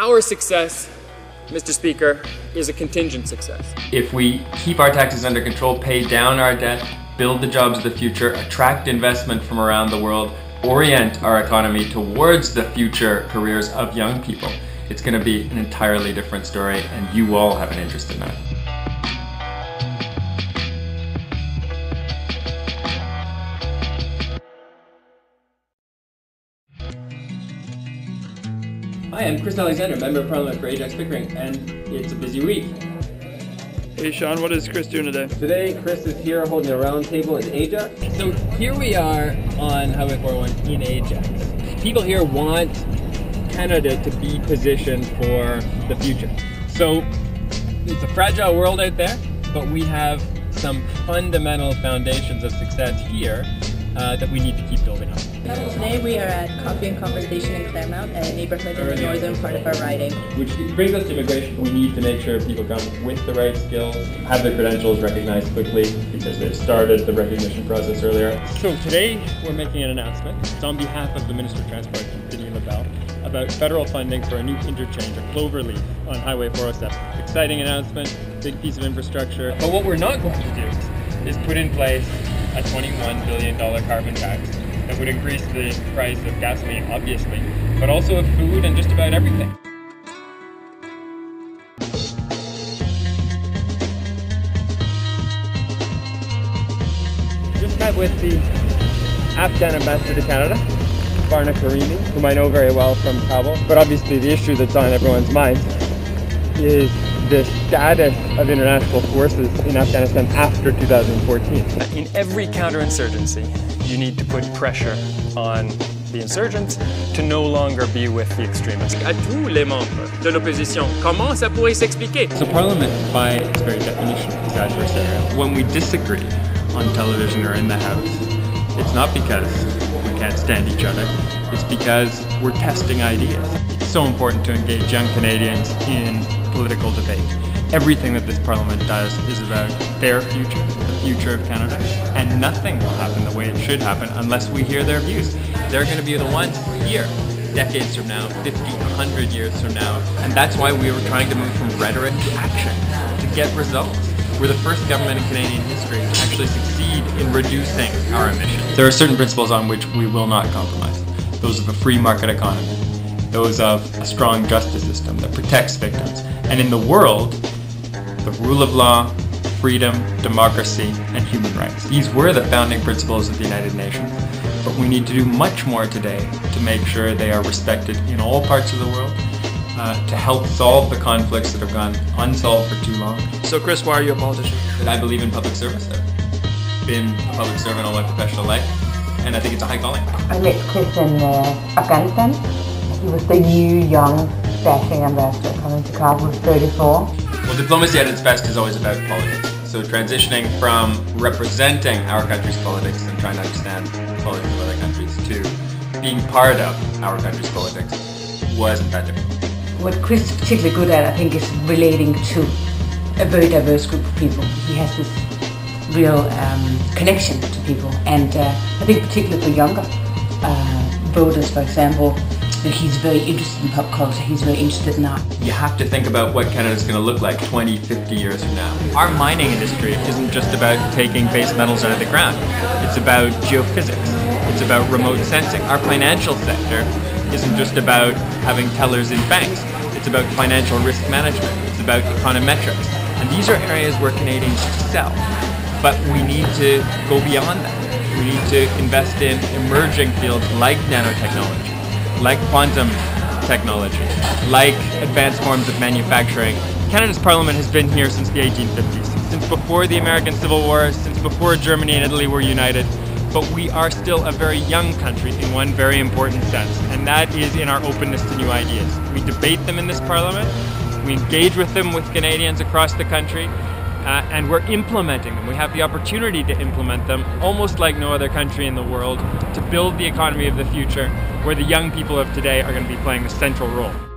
Our success, Mr. Speaker, is a contingent success. If we keep our taxes under control, pay down our debt, build the jobs of the future, attract investment from around the world, orient our economy towards the future careers of young people, it's going to be an entirely different story, and you all have an interest in that. Hi, I'm Chris Alexander, Member of Parliament for Ajax Pickering, and it's a busy week. Hey Sean, what is Chris doing today? Today, Chris is here holding a round table in Ajax. So here we are on Highway 401 in Ajax. People here want Canada to be positioned for the future. So it's a fragile world out there, but we have some fundamental foundations of success here uh, that we need to keep building on. Today we are at Coffee and Conversation in Claremont, a neighborhood in the northern part of our riding. Which brings us to immigration. We need to make sure people come with the right skills, have their credentials recognized quickly because they've started the recognition process earlier. So today we're making an announcement. It's on behalf of the Minister of Transport, Denis Lebel, about federal funding for a new interchange, a cloverleaf on Highway 407. Exciting announcement, big piece of infrastructure. But what we're not going to do is put in place a $21 billion carbon tax that would increase the price of gasoline, obviously, but also of food and just about everything. Just met with the Afghan ambassador to Canada, Barna Karimi, whom I know very well from Kabul. But obviously the issue that's on everyone's mind is the status of international forces in Afghanistan after 2014. In every counterinsurgency, you need to put pressure on the insurgents to no longer be with the extremists. À tous les membres de l'opposition, comment ça pourrait s'expliquer? So Parliament, by its very definition, is adversarial. When we disagree on television or in the House, it's not because we can't stand each other, it's because we're testing ideas. It's so important to engage young Canadians in political debate. Everything that this Parliament does is about their future, the future of Canada, and nothing will happen the way it should happen unless we hear their views. They're going to be the ones here decades from now, 50, 100 years from now, and that's why we were trying to move from rhetoric to action, to get results. We're the first government in Canadian history to actually succeed in reducing our emissions. There are certain principles on which we will not compromise. Those of a free market economy, those of a strong justice system that protects victims, and in the world, the rule of law, freedom, democracy, and human rights. These were the founding principles of the United Nations, but we need to do much more today to make sure they are respected in all parts of the world, uh, to help solve the conflicts that have gone unsolved for too long. So Chris, why are you a politician? That I believe in public service. I've been a public servant all my professional life, and I think it's a high calling. I met Chris in uh, Afghanistan. He was the new, young, dashing ambassador coming to Kabul, 34. Well, diplomacy at its best is always about politics. So transitioning from representing our country's politics and trying to understand the politics of other countries to being part of our country's politics wasn't that difficult. What Chris is particularly good at, I think, is relating to a very diverse group of people. He has this real um, connection to people, and uh, I think particularly for younger uh, voters, for example, that he's very interested in pop culture, he's very interested in art. You have to think about what Canada's going to look like 20, 50 years from now. Our mining industry isn't just about taking base metals out of the ground. It's about geophysics. It's about remote sensing. Our financial sector isn't just about having tellers in banks. It's about financial risk management. It's about econometrics. And these are areas where Canadians excel. But we need to go beyond that. We need to invest in emerging fields like nanotechnology, like quantum technology, like advanced forms of manufacturing. Canada's parliament has been here since the 1850s, since before the American Civil War, since before Germany and Italy were united. But we are still a very young country in one very important sense, and that is in our openness to new ideas. We debate them in this parliament, we engage with them with Canadians across the country, uh, and we're implementing them. We have the opportunity to implement them, almost like no other country in the world, to build the economy of the future, where the young people of today are going to be playing a central role.